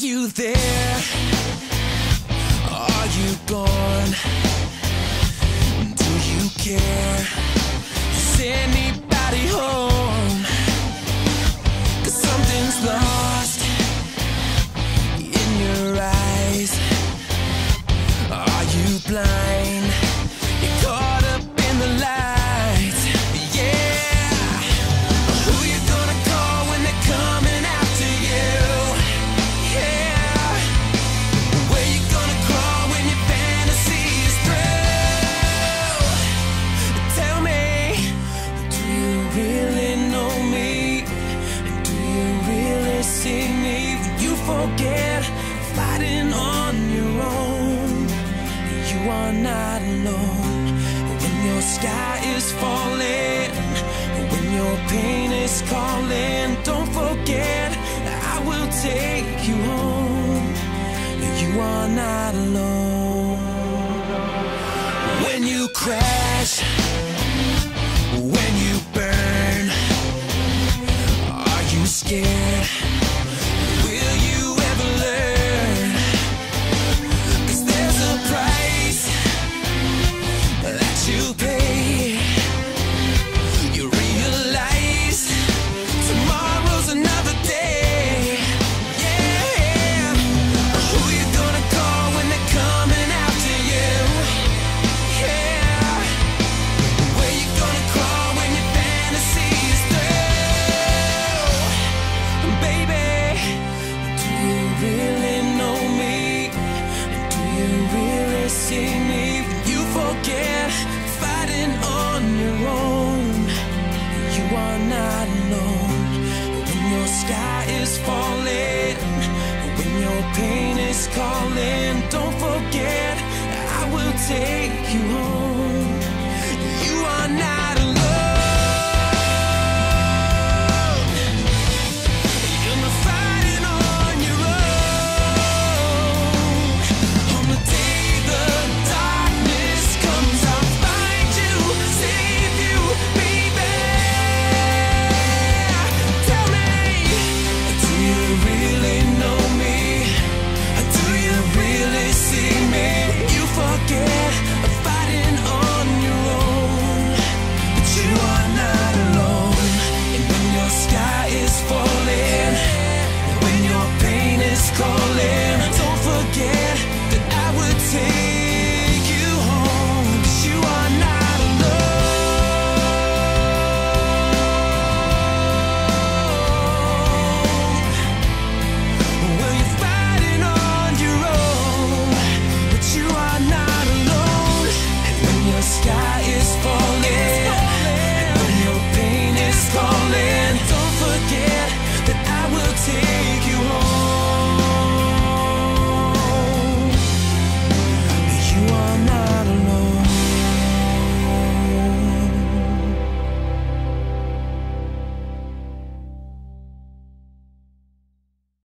Are you there? Are you gone? Do you care? are not alone. When your sky is falling, when your pain is calling, don't forget I will take you home. You are not alone. When you crash, when you burn, are you scared? calling. Don't forget, I will take you home.